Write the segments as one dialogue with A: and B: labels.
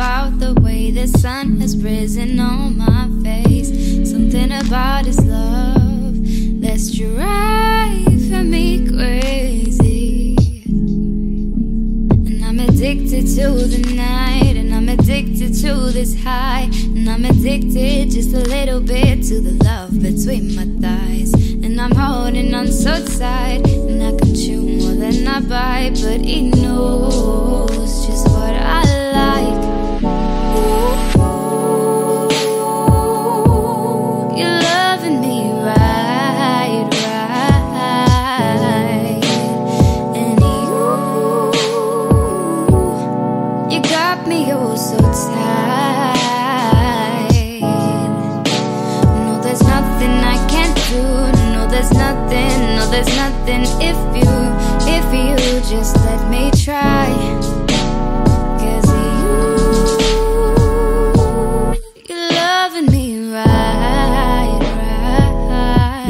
A: about the way the sun has risen on my face. Something about his love that's driving me crazy. And I'm addicted to the night, and I'm addicted to this high, and I'm addicted just a little bit to the love between my thighs. And I'm holding on so tight, and I can chew more than I bite, but he knows just what I like. If you, just let me try. Cause you, you're loving me right, right.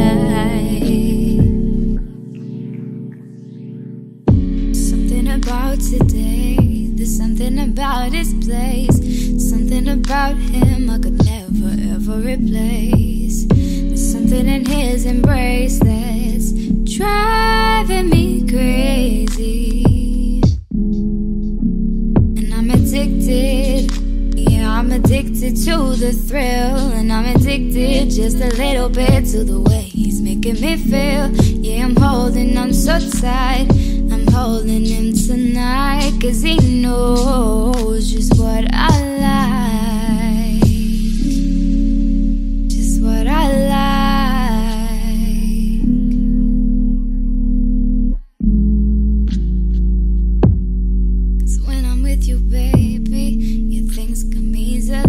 A: Something about today. There's something about his place. Something about him I could never ever replace. There's something in his embrace addicted just a little bit to the way he's making me feel. Yeah, I'm holding on so tight. I'm holding him tonight. Cause he knows just what I like. Just what I like. Cause when I'm with you, baby, your things come easily.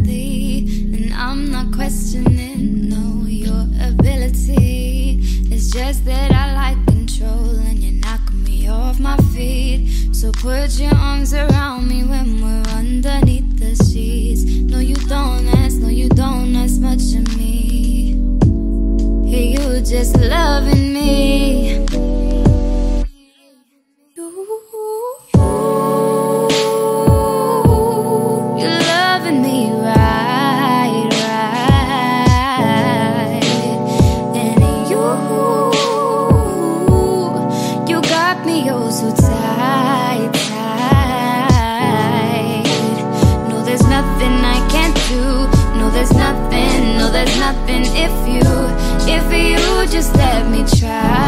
A: I'm not questioning, no, your ability. It's just that I like control and you knock me off my feet. So put your arms around me when we're underneath the sheets. No, you don't ask, no, you don't ask much of me. Hey, you just loving me. happen if you, if you just let me try.